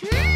True!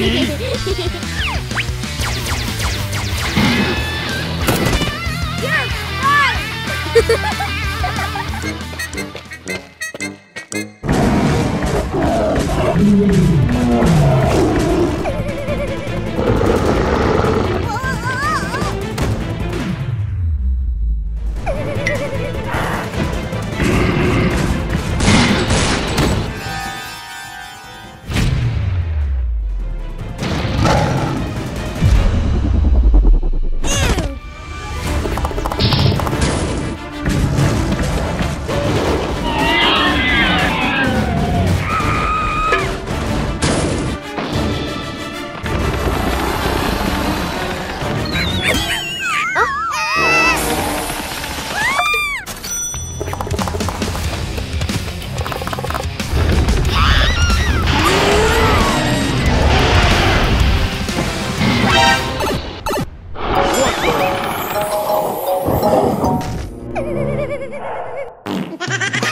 何 Ha ha ha!